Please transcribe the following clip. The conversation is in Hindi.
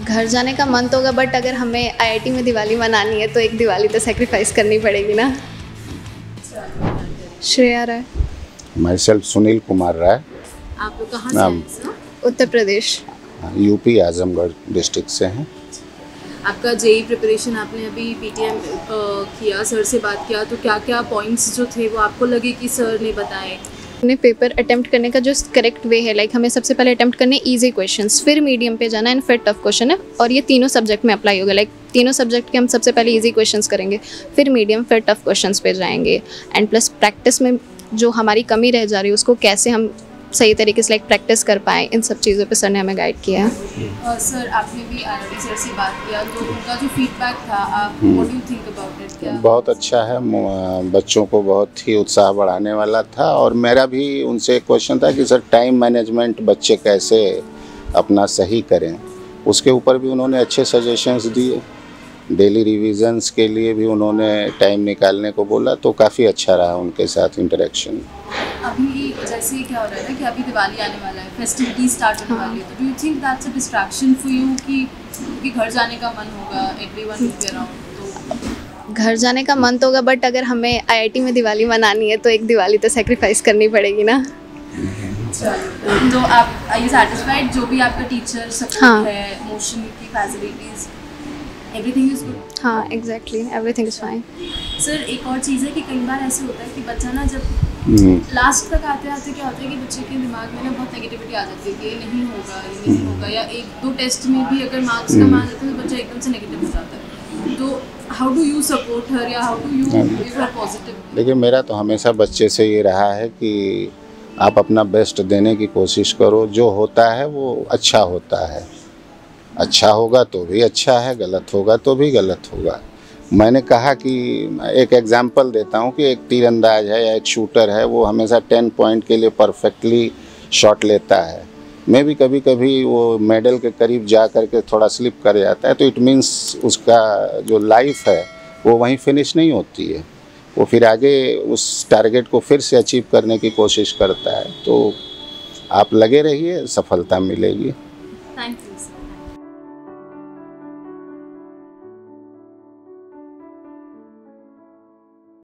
घर जाने का मन तो होगा बट अगर हमें आईआईटी में दिवाली मनानी है तो एक दिवाली तो सेक्रीफाइस करनी पड़ेगी ना? श्रेया राय। Myself Sunil Kumar Rai. आप लोग कहाँ से हैं। उत्तर प्रदेश। यूपी आजमगढ़ डिस्ट्रिक्ट से हैं। आपका जेई प्रिपरेशन आपने अभी पीटीएम किया सर से बात किया तो क्या क्या पॉइंट्स जो थे वो आपको लगे कि सर ने बताए? अपने पेपर अटैम्प्ट करने का जो करेक्ट वे है लाइक हमें सबसे पहले अटैम्प्ट करने ईजी क्वेश्चन फिर मीडियम पे जाना एंड फिर टफ क्वेश्चन है, और ये तीनों सब्जेक्ट में अप्लाई होगा। लाइक तीनों सब्जेक्ट के हम सबसे पहले ईजी क्वेश्चन करेंगे, फिर मीडियम फिर टफ क्वेश्चन पे जाएँगे। एंड प्लस प्रैक्टिस में जो हमारी कमी रह जा रही है, उसको कैसे हम सही तरीके से लाइक प्रैक्टिस कर पाए इन सब चीज़ों पे सर ने हमें गाइड किया। है सर आपने भी आरडी सर से बात किया तो उनका जो फीडबैक था आप what do think about it क्या? बहुत अच्छा है बच्चों को बहुत ही उत्साह बढ़ाने वाला था और मेरा भी उनसे एक क्वेश्चन था कि सर टाइम मैनेजमेंट बच्चे कैसे अपना सही करें? उसके ऊपर भी उन्होंने अच्छे सजेशंस दिए। डेली रिविजन्स के लिए भी उन्होंने टाइम निकालने को बोला तो काफ़ी अच्छा रहा उनके साथ इंटरेक्शन अभी जैसे क्या हो रहा है कि अभी दिवाली आने वाला है फेस्टिविटी स्टार्ट होने वाली है तो do you think that's a distraction for you कि कि घर जाने का मन होगा एवरीवन विल बी अराउंड तो घर जाने का मन तो होगा बट अगर हमें आईआईटी में दिवाली मनानी है तो एक दिवाली तो सेक्रीफाइस करनी पड़ेगी ना। तो आप यू सेटिस्फाइड जो भी आपका टीचर सपोर्ट हाँ। है मोशन की फैसिलिटीज़ एवरीथिंग इज़ गुड हाँ exactly everything is fine sir एक और चीज़ है कि कई बार ऐसे होता है कि बच्चा ना जब हम्म, लास्ट तक आते आते क्या होता है कि बच्चे के दिमाग में ना बहुत नेगेटिविटी आ जाती है कि ये नहीं होगा ये नहीं होगा या एक दो टेस्ट में भी अगर मार्क्स कम आ जाते हैं तो बच्चा एकदम से नेगेटिव हो जाता है। तो how do you support her या how do you give her positive देखिए मेरा तो हमेशा बच्चे से ये रहा है कि आप अपना बेस्ट देने की कोशिश करो। जो होता है वो अच्छा होता है। अच्छा होगा तो भी अच्छा है, गलत होगा तो भी गलत होगा। मैंने कहा कि एक एग्जांपल देता हूँ कि एक तीरंदाज है या एक शूटर है, वो हमेशा टेन पॉइंट के लिए परफेक्टली शॉट लेता है। मैं भी कभी कभी वो मेडल के करीब जा करके थोड़ा स्लिप कर जाता है तो इट मीन्स उसका जो लाइफ है, वो वहीं फिनिश नहीं होती है। वो फिर आगे उस टारगेट को फिर से अचीव करने की कोशिश करता है तो आप लगे रहिए, सफलता मिलेगी। Thank you